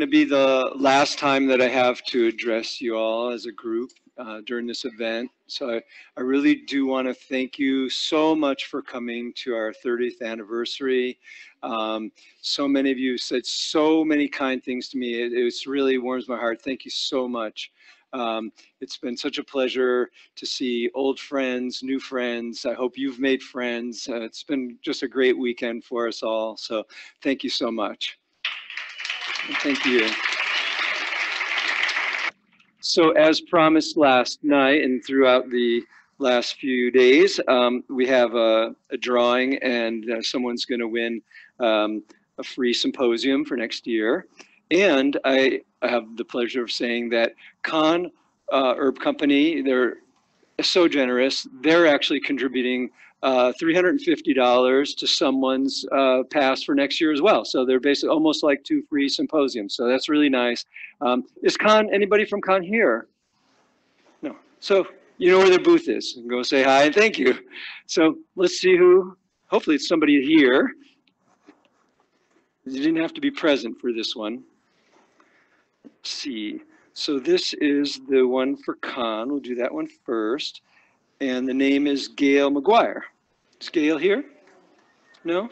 going to be the last time that I have to address you all as a group uh, during this event. So I, I really do want to thank you so much for coming to our 30th anniversary. Um, so many of you said so many kind things to me. It, it really warms my heart. Thank you so much. Um, it's been such a pleasure to see old friends, new friends. I hope you've made friends. Uh, it's been just a great weekend for us all. So thank you so much. Thank you. So as promised last night and throughout the last few days, um, we have a, a drawing and uh, someone's going to win um, a free symposium for next year. And I have the pleasure of saying that Kan uh, Herb Company, they're so generous. They're actually contributing uh, $350 to someone's uh, pass for next year as well. So they're basically almost like two free symposiums. So that's really nice. Um, is Kan anybody from Kan here? No. So you know where their booth is. Go say hi and thank you. So let's see who, hopefully it's somebody here. You didn't have to be present for this one. Let's see. So this is the one for Kan. We'll do that one first. And the name is Gail McGuire. Is Gail here? No?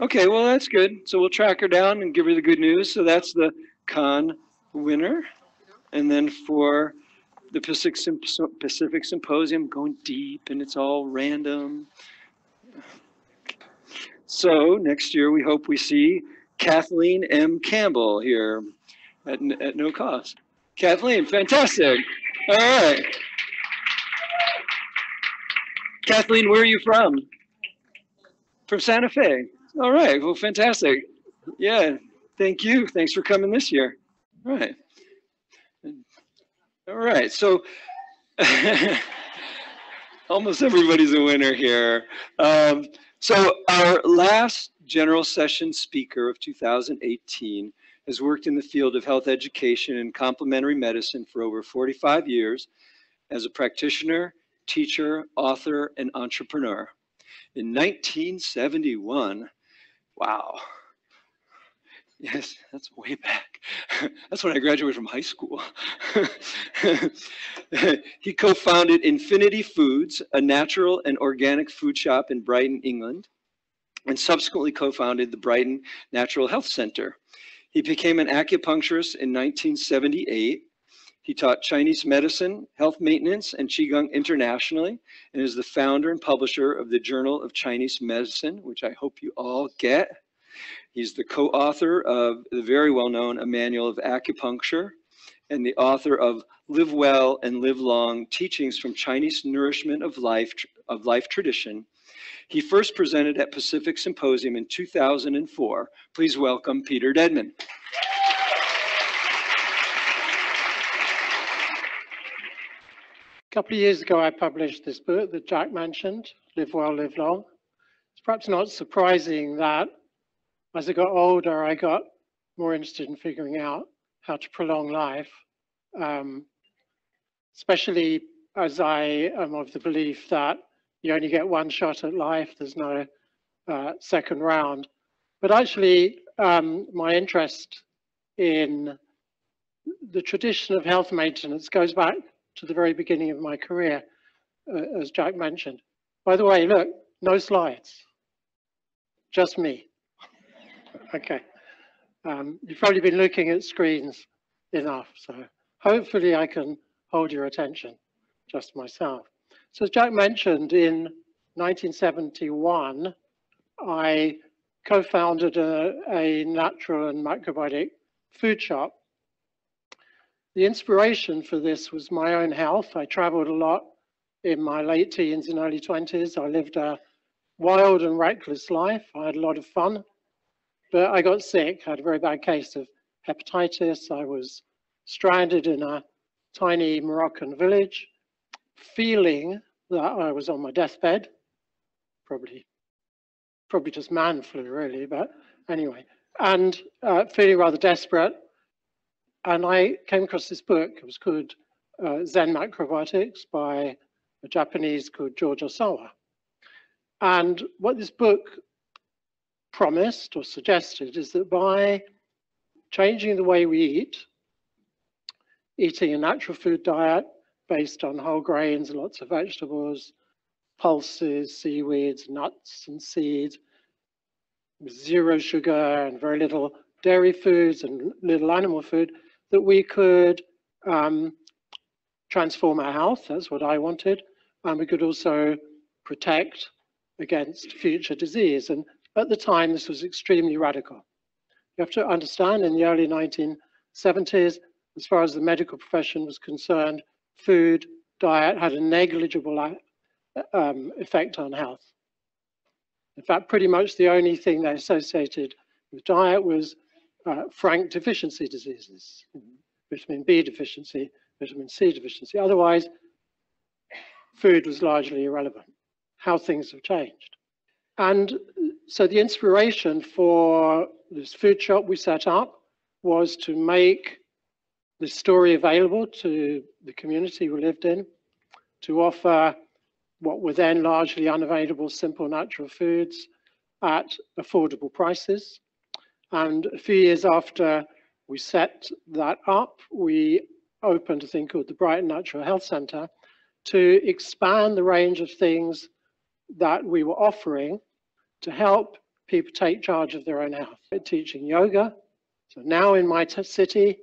Okay, well, that's good. So we'll track her down and give her the good news. So that's the Kan winner. And then for the Pacific, Pacific Symposium, going deep and it's all random. So next year, we hope we see Kathleen M. Campbell here at, at no cost. Kathleen, fantastic. All right. Kathleen, where are you from? From Santa Fe. All right. Well, fantastic. Yeah. Thank you. Thanks for coming this year. All right. All right. So almost everybody's a winner here. Um, so our last general session speaker of 2018 has worked in the field of health education and complementary medicine for over 45 years as a practitioner, teacher, author, and entrepreneur. In 1971, wow, yes, that's way back. That's when I graduated from high school. he co-founded Infinity Foods, a natural and organic food shop in Brighton, England, and subsequently co-founded the Brighton Natural Health Center. He became an acupuncturist in 1978. He taught Chinese medicine, health maintenance, and Qigong internationally, and is the founder and publisher of the Journal of Chinese Medicine, which I hope you all get. He's the co-author of the very well-known A Manual of Acupuncture and the author of Live Well and Live Long, Teachings from Chinese Nourishment of Life, of Life Tradition, he first presented at Pacific Symposium in 2004. Please welcome Peter Deadman. A couple of years ago, I published this book that Jack mentioned, Live Well, Live Long. It's perhaps not surprising that as I got older, I got more interested in figuring out how to prolong life, um, especially as I am of the belief that you only get one shot at life. There's no uh, second round. But actually, um, my interest in the tradition of health maintenance goes back to the very beginning of my career, uh, as Jack mentioned. By the way, look, no slides, just me. okay. Um, you've probably been looking at screens enough, so hopefully I can hold your attention, just myself. So as Jack mentioned, in 1971, I co-founded a, a natural and macrobiotic food shop. The inspiration for this was my own health. I traveled a lot in my late teens and early 20s. I lived a wild and reckless life. I had a lot of fun, but I got sick. I had a very bad case of hepatitis. I was stranded in a tiny Moroccan village, feeling that I was on my deathbed, probably, probably just man flu really, but anyway, and uh, feeling rather desperate. And I came across this book. It was called uh, Zen Macrobiotics by a Japanese called George Ohsawa. And what this book promised or suggested is that by changing the way we eat, eating a natural food diet based on whole grains, lots of vegetables, pulses, seaweeds, nuts and seeds, zero sugar and very little dairy foods and little animal food, that we could um, transform our health. That's what I wanted. And we could also protect against future disease. And at the time, this was extremely radical. You have to understand in the early 1970s, as far as the medical profession was concerned, food, diet had a negligible uh, um, effect on health. In fact, pretty much the only thing they associated with diet was uh, frank deficiency diseases, vitamin B deficiency, vitamin C deficiency. Otherwise, food was largely irrelevant. How things have changed. And so the inspiration for this food shop we set up was to make the story available to the community we lived in, to offer what were then largely unavailable simple natural foods at affordable prices. And a few years after we set that up, we opened a thing called the Brighton Natural Health Centre to expand the range of things that we were offering to help people take charge of their own health. Teaching yoga. So now in my city,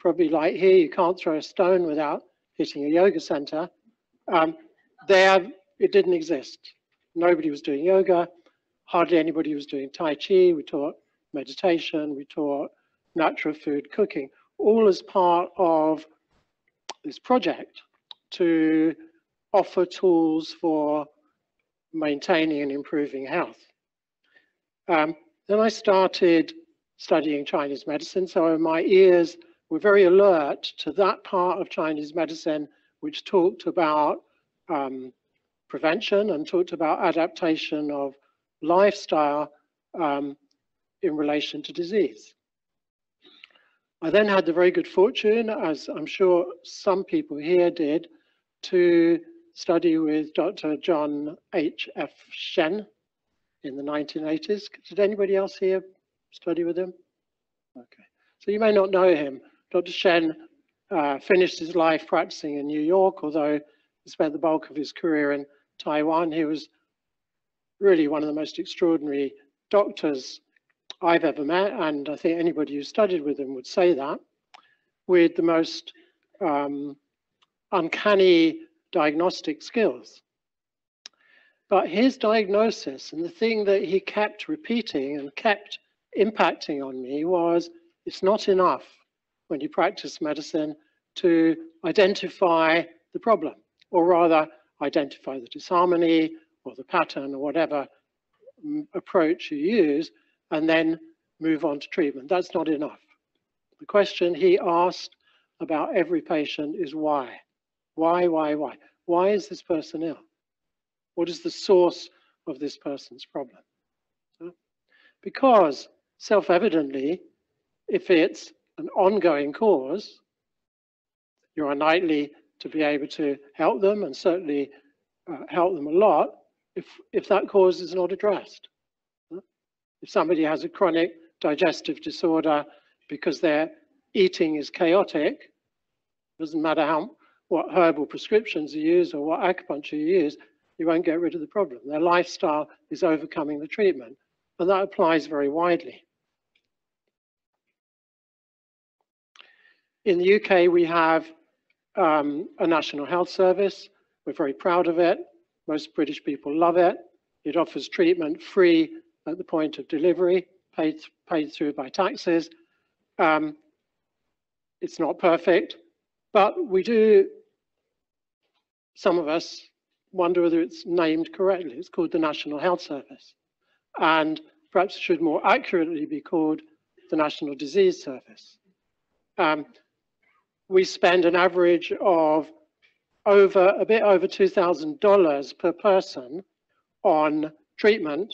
probably like here, you can't throw a stone without hitting a yoga center. Um, there, it didn't exist. Nobody was doing yoga. Hardly anybody was doing Tai Chi. We taught meditation. We taught natural food cooking, all as part of this project to offer tools for maintaining and improving health. Um, then I started studying Chinese medicine, so my ears were very alert to that part of Chinese medicine which talked about um, prevention and talked about adaptation of lifestyle um, in relation to disease. I then had the very good fortune, as I'm sure some people here did, to study with Dr. John H. F. Shen in the 1980s. Did anybody else here study with him? Okay, so you may not know him. Dr. Shen uh, finished his life practicing in New York, although he spent the bulk of his career in Taiwan. He was really one of the most extraordinary doctors I've ever met, and I think anybody who studied with him would say that, with the most um, uncanny diagnostic skills. But his diagnosis and the thing that he kept repeating and kept impacting on me was it's not enough when you practice medicine to identify the problem, or rather identify the disharmony or the pattern or whatever mm, approach you use, and then move on to treatment. That's not enough. The question he asked about every patient is why? Why, why, why? Why is this person ill? What is the source of this person's problem? Because self-evidently, if it's an ongoing cause, you're unlikely to be able to help them and certainly uh, help them a lot if, if that cause is not addressed. If somebody has a chronic digestive disorder because their eating is chaotic, doesn't matter how what herbal prescriptions you use or what acupuncture you use, you won't get rid of the problem. Their lifestyle is overcoming the treatment. And that applies very widely. In the UK, we have um, a National Health Service. We're very proud of it. Most British people love it. It offers treatment free at the point of delivery, paid, paid through by taxes. Um, it's not perfect, but we do, some of us wonder whether it's named correctly. It's called the National Health Service. And perhaps it should more accurately be called the National Disease Service. Um, we spend an average of over a bit over $2,000 per person on treatment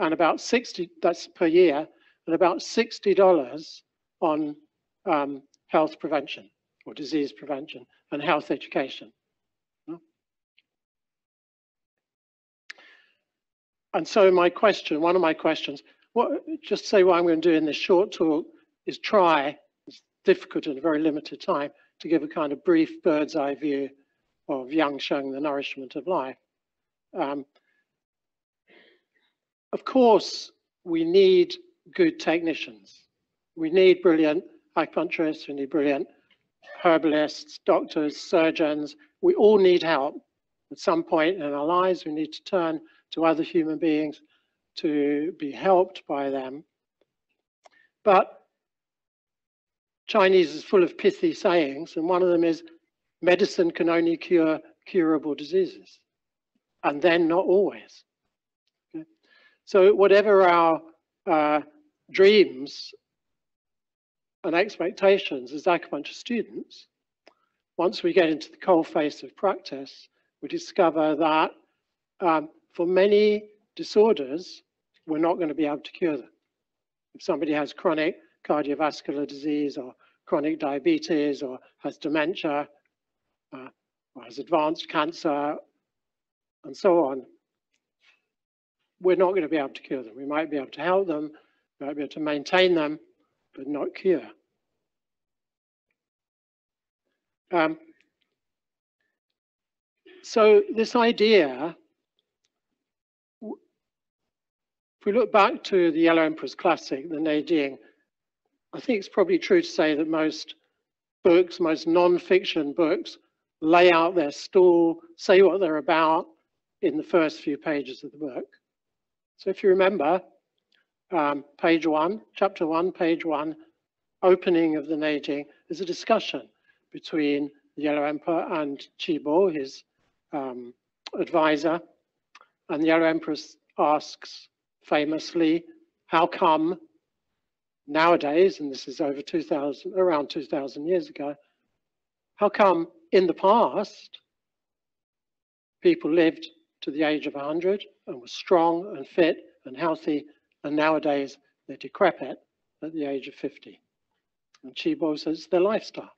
and about 60, that's per year, and about $60 on um, health prevention or disease prevention and health education. And so my question, one of my questions, what, just say what I'm going to do in this short talk is try, difficult in a very limited time, to give a kind of brief bird's eye view of Yangsheng the nourishment of life. Um, of course, we need good technicians. We need brilliant acupuncturists, we need brilliant herbalists, doctors, surgeons. We all need help. At some point in our lives, we need to turn to other human beings to be helped by them. But Chinese is full of pithy sayings, and one of them is medicine can only cure curable diseases, and then not always. Okay? So whatever our uh, dreams and expectations as acupuncture students, once we get into the cold face of practice, we discover that um, for many disorders, we're not going to be able to cure them. If somebody has chronic cardiovascular disease or chronic diabetes or has dementia uh, or has advanced cancer and so on, we're not going to be able to cure them. We might be able to help them, we might be able to maintain them, but not cure. Um, so this idea, if we look back to the Yellow Emperor's Classic, the Neijing, I think it's probably true to say that most books, most non-fiction books, lay out their stall, say what they're about in the first few pages of the book. So if you remember, um, page one, chapter one, page one, opening of the Neijing, is a discussion between the Yellow Emperor and Bo, his um, advisor. And the Yellow Emperor asks famously, how come nowadays, and this is over 2000, around 2000 years ago, how come in the past people lived to the age of 100 and were strong and fit and healthy, and nowadays they're decrepit at the age of 50? And Qi Bo says their lifestyle.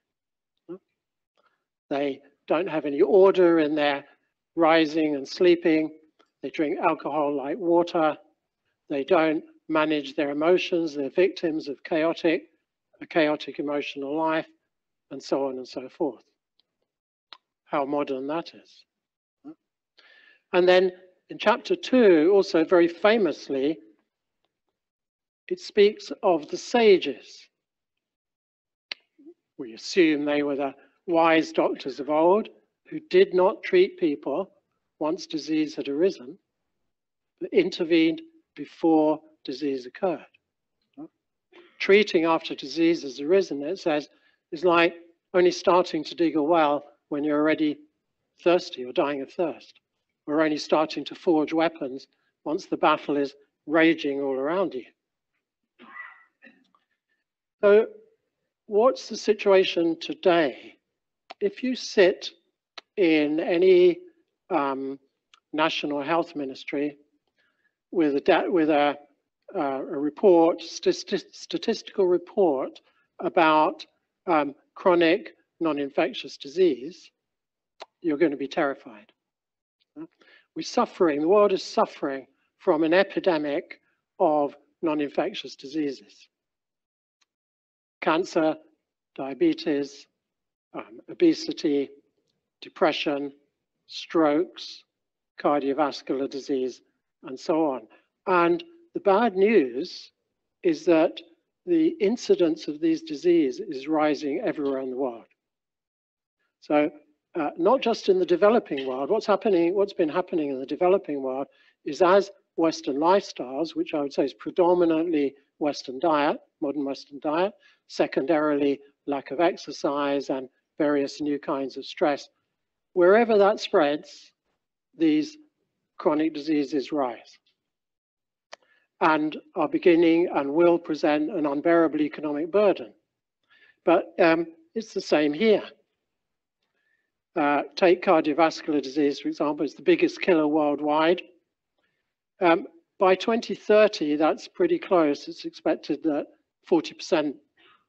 They don't have any order in their rising and sleeping. They drink alcohol like water. They don't manage their emotions. They're victims of chaotic, a chaotic emotional life, and so on and so forth. How modern that is. And then in chapter two, also very famously, it speaks of the sages. We assume they were the wise doctors of old who did not treat people once disease had arisen, but intervened before disease occurred. Treating after disease has arisen, it says, is like only starting to dig a well when you're already thirsty or dying of thirst, or only starting to forge weapons once the battle is raging all around you. So, what's the situation today? If you sit in any um, national health ministry with a, with a, uh, a report, st statistical report about um, chronic non-infectious disease, you're going to be terrified. We're suffering, the world is suffering from an epidemic of non-infectious diseases. Cancer, diabetes, um, obesity, depression, strokes, cardiovascular disease, and so on. And the bad news is that the incidence of these diseases is rising everywhere in the world. So uh, not just in the developing world, what's happening, what's been happening in the developing world is as Western lifestyles, which I would say is predominantly Western diet, modern Western diet, secondarily lack of exercise and various new kinds of stress wherever that spreads, these chronic diseases rise and are beginning and will present an unbearable economic burden. But um, it's the same here. Uh, take cardiovascular disease, for example, it's the biggest killer worldwide. Um, by 2030, that's pretty close. It's expected that 40%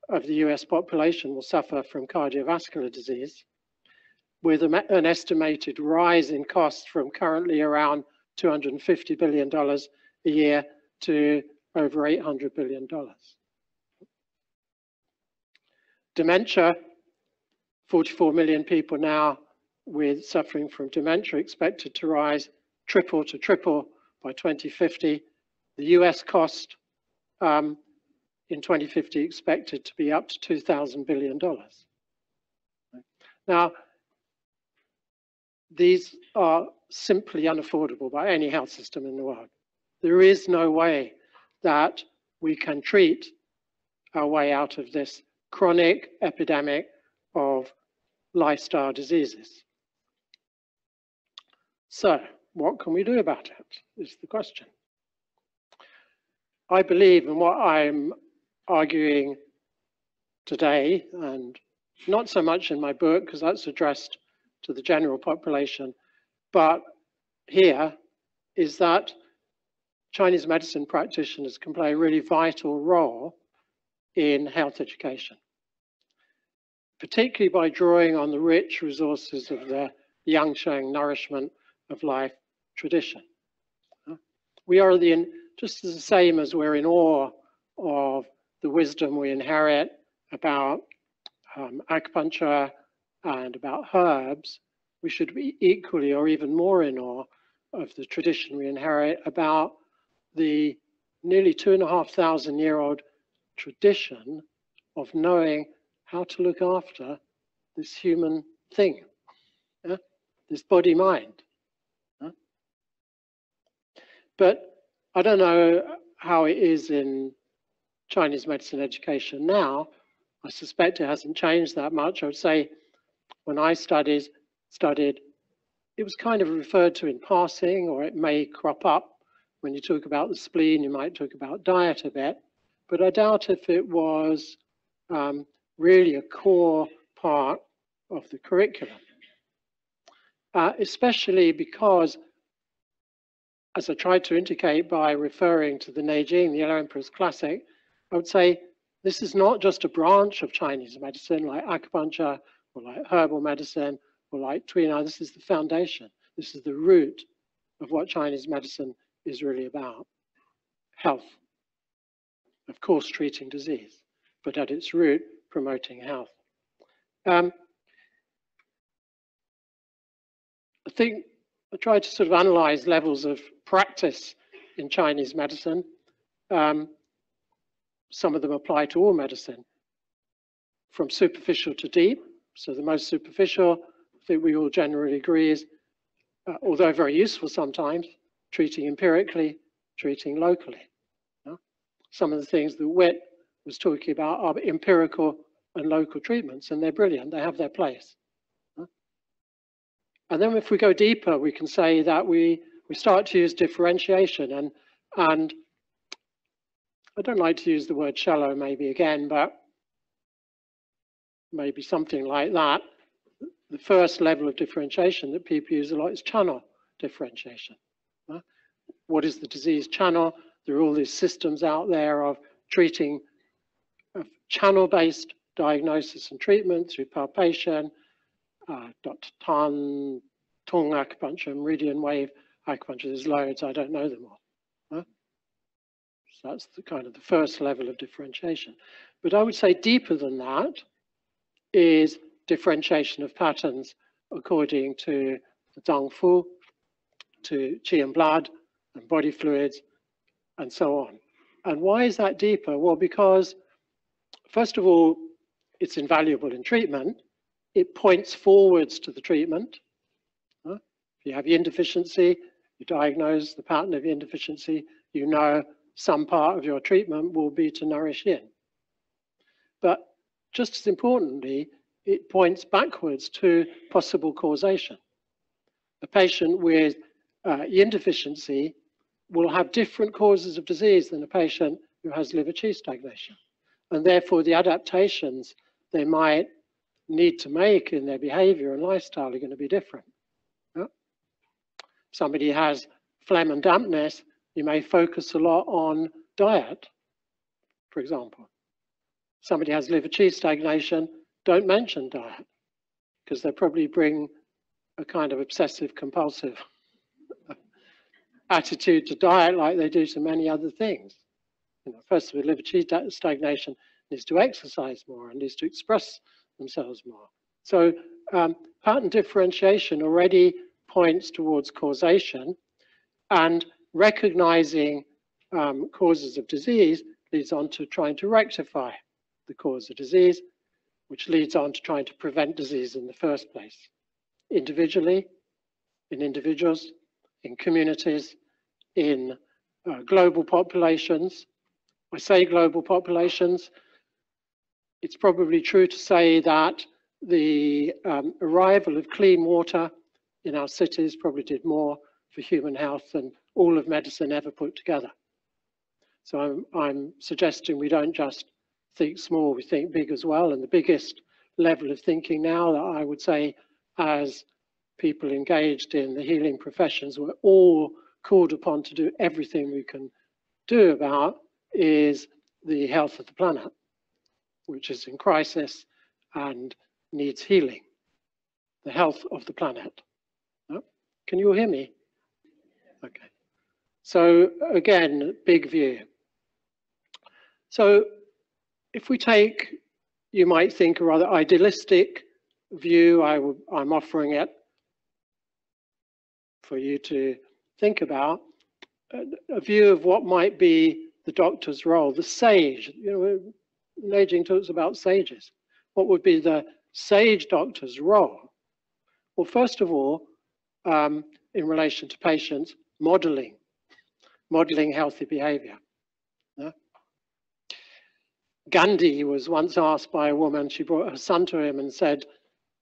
of the US population will suffer from cardiovascular disease with an estimated rise in costs from currently around $250 billion a year to over $800 billion. dementia, 44 million people now with suffering from dementia expected to rise triple to triple by 2050. The US cost um, in 2050 expected to be up to $2,000 billion. Now, these are simply unaffordable by any health system in the world. There is no way that we can treat our way out of this chronic epidemic of lifestyle diseases. So, what can we do about it? Is the question. I believe in what I'm arguing today, and not so much in my book, because that's addressed to the general population, but here is that Chinese medicine practitioners can play a really vital role in health education, particularly by drawing on the rich resources of the Yang nourishment of life tradition. We are the, just the same as we're in awe of the wisdom we inherit about um, acupuncture and about herbs, we should be equally or even more in awe of the tradition we inherit about the nearly two and a half thousand year old tradition of knowing how to look after this human thing, yeah? this body mind. Yeah? But I don't know how it is in Chinese medicine education now. I suspect it hasn't changed that much. I would say when I studied, studied, it was kind of referred to in passing, or it may crop up when you talk about the spleen, you might talk about diet a bit, but I doubt if it was um, really a core part of the curriculum. Uh, especially because, as I tried to indicate by referring to the Neijing, the Yellow Emperor's Classic, I would say this is not just a branch of Chinese medicine like acupuncture or like herbal medicine or like Tuina. This is the foundation. This is the root of what Chinese medicine is really about. Health. Of course, treating disease, but at its root, promoting health. Um, I think I tried to sort of analyze levels of practice in Chinese medicine. Um, some of them apply to all medicine, from superficial to deep. So the most superficial, I think we all generally agree is, uh, although very useful sometimes, treating empirically, treating locally. Some of the things that Wet was talking about are empirical and local treatments, and they're brilliant. They have their place. And then if we go deeper, we can say that we, we start to use differentiation and, and I don't like to use the word shallow maybe again, but maybe something like that. The first level of differentiation that people use a lot is channel differentiation. What is the disease channel? There are all these systems out there of treating channel-based diagnosis and treatment through palpation, uh, Dr. Tan, Tung acupuncture, meridian wave acupuncture. There's loads, I don't know them all. Huh? So that's the kind of the first level of differentiation. But I would say deeper than that is differentiation of patterns according to the Zang Fu, to Qi and blood, and body fluids, and so on. And why is that deeper? Well, because first of all, it's invaluable in treatment. It points forwards to the treatment. If you have yin deficiency, you diagnose the pattern of yin deficiency, you know some part of your treatment will be to nourish yin. But just as importantly, it points backwards to possible causation. A patient with uh, yin deficiency will have different causes of disease than a patient who has liver qi stagnation. And therefore, the adaptations they might need to make in their behavior and lifestyle are going to be different. Yeah? Somebody has phlegm and dampness, you may focus a lot on diet, for example. Somebody has liver qi stagnation, don't mention diet, because they probably bring a kind of obsessive compulsive attitude to diet like they do to many other things. You know, first of all, liver stagnation needs to exercise more and needs to express themselves more. So um, pattern differentiation already points towards causation and recognizing um, causes of disease leads on to trying to rectify the cause of disease, which leads on to trying to prevent disease in the first place, individually, in individuals, in communities, in uh, global populations. I say global populations, it's probably true to say that the um, arrival of clean water in our cities probably did more for human health than all of medicine ever put together. So I'm, I'm suggesting we don't just think small, we think big as well. And the biggest level of thinking now that I would say as people engaged in the healing professions, we're all called upon to do everything we can do about is the health of the planet, which is in crisis and needs healing. The health of the planet. Oh, can you hear me? Okay. So again, big view. So if we take, you might think, a rather idealistic view, I am offering it for you to think about, a, a, view of what might be the doctor's role, the sage. You know, Neijing talks about sages. What would be the sage doctor's role? Well, first of all, um, in relation to patients, modeling, modeling healthy behavior. Yeah? Gandhi was once asked by a woman, she brought her son to him and said,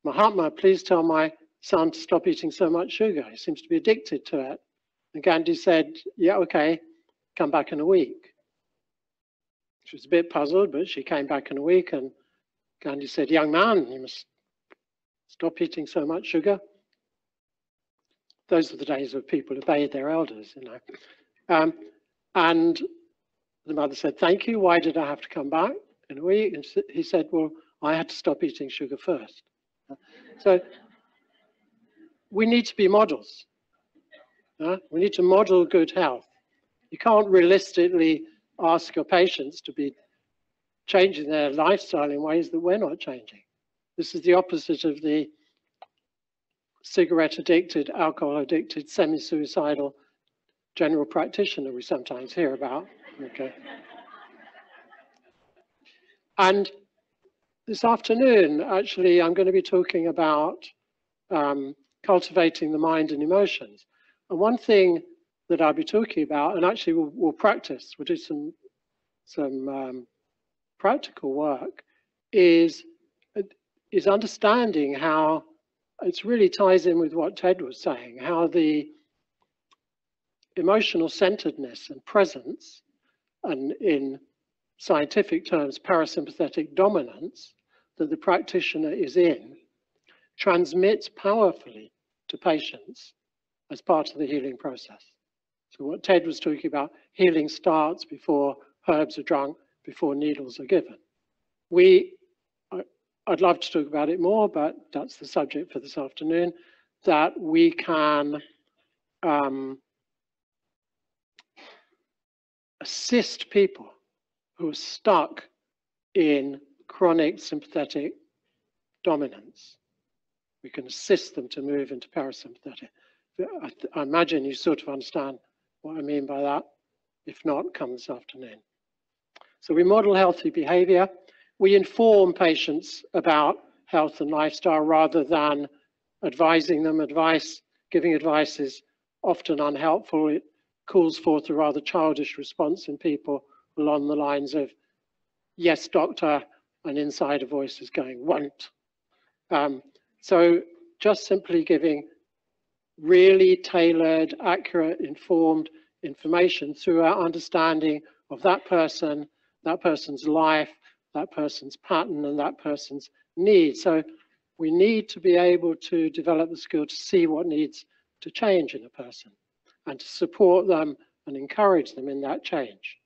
Mahatma, please tell my son to stop eating so much sugar. He seems to be addicted to it. And Gandhi said, yeah, okay, come back in a week. She was a bit puzzled, but she came back in a week and Gandhi said, young man, you must stop eating so much sugar those were the days where people obeyed their elders, you know. Um, and the mother said, thank you, why did I have to come back in a week? And he said, well, I had to stop eating sugar first. So we need to be models. Uh, we need to model good health. You can't realistically ask your patients to be changing their lifestyle in ways that we're not changing. This is the opposite of the cigarette addicted, alcohol addicted, semi-suicidal general practitioner we sometimes hear about. Okay. And this afternoon, actually, I'm going to be talking about um, cultivating the mind and emotions. And one thing that I'll be talking about, and actually we'll, we'll practice, we'll do some, some um, practical work, is, is understanding how it really ties in with what Ted was saying, how the emotional centeredness and presence, and in scientific terms, parasympathetic dominance that the practitioner is in, transmits powerfully to patients as part of the healing process. So what Ted was talking about, healing starts before herbs are drunk, before needles are given. We I'd love to talk about it more, but that's the subject for this afternoon, that we can um, assist people who are stuck in chronic sympathetic dominance. We can assist them to move into parasympathetic. I, imagine you sort of understand what I mean by that. If not, come this afternoon. So we model healthy behavior we inform patients about health and lifestyle rather than advising them. Advice, giving advice is often unhelpful. It calls forth a rather childish response in people along the lines of, yes, doctor, and inside a voice is going, won't. Um, so just simply giving really tailored, accurate, informed information through our understanding of that person, that person's life, that person's pattern and that person's needs. So we need to be able to develop the skill to see what needs to change in a person and to support them and encourage them in that change.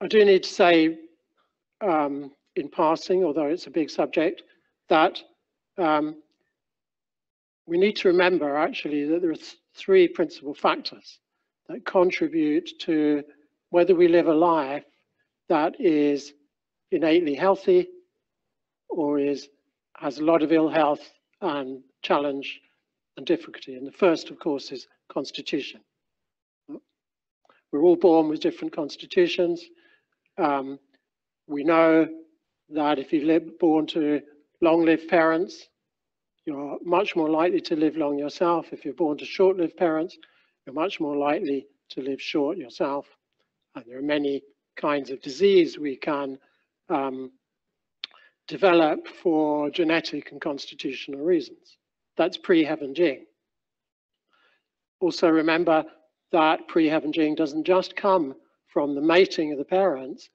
I do need to say um, in passing, although it's a big subject, that um, we need to remember actually that there are th three principal factors that contribute to whether we live a life that is innately healthy or is has a lot of ill health and challenge and difficulty. And the first, of course, is constitution. We're all born with different constitutions. Um, we know that if you're born to long-lived parents, you're much more likely to live long yourself. If you're born to short-lived parents, you're much more likely to live short yourself. And there are many kinds of disease we can um, develop for genetic and constitutional reasons. That's pre-heaven Jing. Also remember that pre-heaven Jing doesn't just come from the mating of the parents,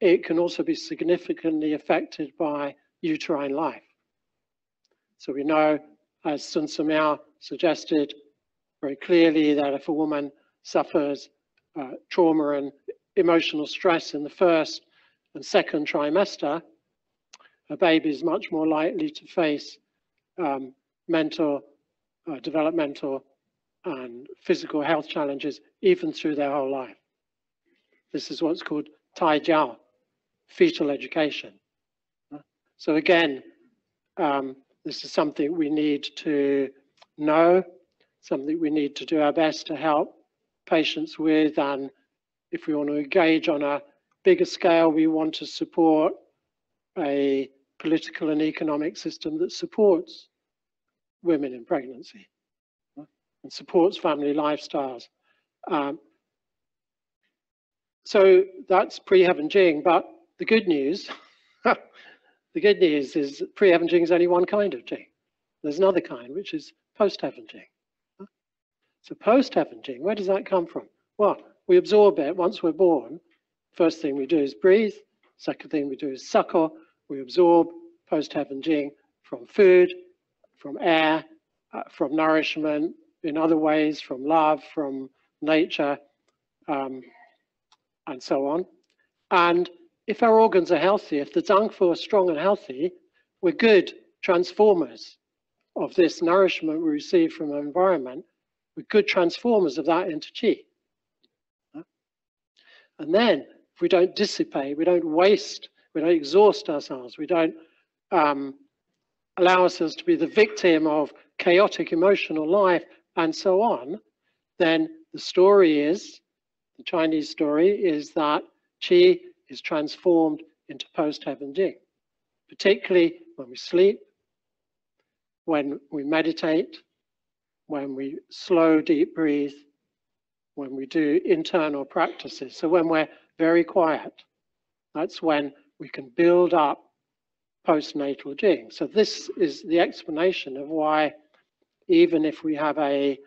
it can also be significantly affected by uterine life. So we know, as Sun Simiao suggested very clearly, that if a woman suffers uh, trauma and emotional stress in the first and second trimester, a baby is much more likely to face um, mental, uh, developmental, and physical health challenges even through their whole life. This is what's called Tai Jiao, fetal education. So again, um, this is something we need to know, something we need to do our best to help patients with. And if we want to engage on a bigger scale, we want to support a political and economic system that supports women in pregnancy and supports family lifestyles. Um, so that's pre-heaven Jing, but the good news, the good news is pre-heaven is only one kind of Jing. There's another kind, which is post-heaven So post-heaven where does that come from? Well, we absorb it once we're born. First thing we do is breathe. Second thing we do is suckle. We absorb post-heaven from food, from air, uh, from nourishment, in other ways, from love, from nature, um, and so on. And if our organs are healthy, if the Zangfu are strong and healthy, we're good transformers of this nourishment we receive from our environment. We're good transformers of that into qi. And then if we don't dissipate, we don't waste, we don't exhaust ourselves, we don't um, allow ourselves to be the victim of chaotic emotional life and so on, then the story is, the Chinese story is that qi is transformed into post-heaven Jing, particularly when we sleep, when we meditate, when we slow, deep breathe, when we do internal practices. So when we're very quiet, that's when we can build up postnatal Jing. So this is the explanation of why even if we have a,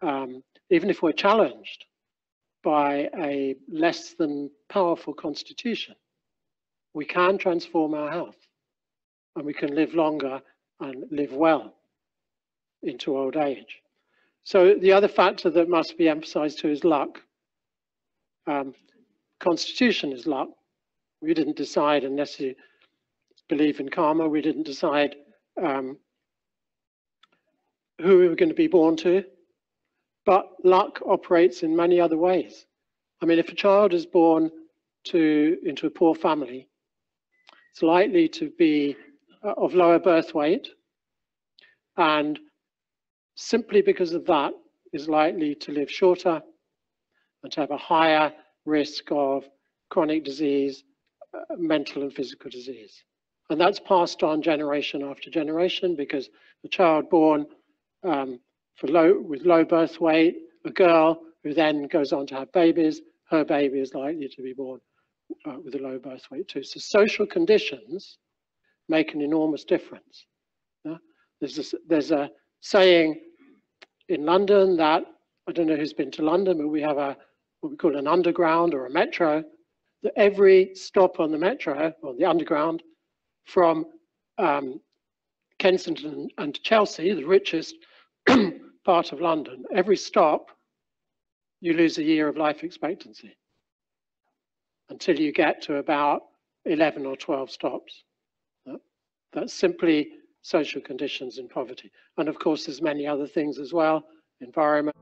um, even if we're challenged by a less than powerful constitution, we can transform our health and we can live longer and live well into old age. So the other factor that must be emphasized too is luck. Um, constitution is luck. We didn't decide unless you believe in karma, we didn't decide um, who we were going to be born to, but luck operates in many other ways. I mean, if a child is born to into a poor family, it's likely to be uh, of lower birth weight, and simply because of that is likely to live shorter and to have a higher risk of chronic disease, uh, mental and physical disease. And that's passed on generation after generation because the child born um, for low, with low birth weight, a girl who then goes on to have babies, her baby is likely to be born uh, with a low birth weight too. So social conditions make an enormous difference. Yeah? There's, a, there's a saying in London that, I don't know who's been to London, but we have a what we call an underground or a metro, that every stop on the metro, or the underground, from um, Kensington and Chelsea, the richest part of London, every stop, you lose a year of life expectancy until you get to about 11 or 12 stops. That's simply social conditions in poverty. And of course, there's many other things as well, environment.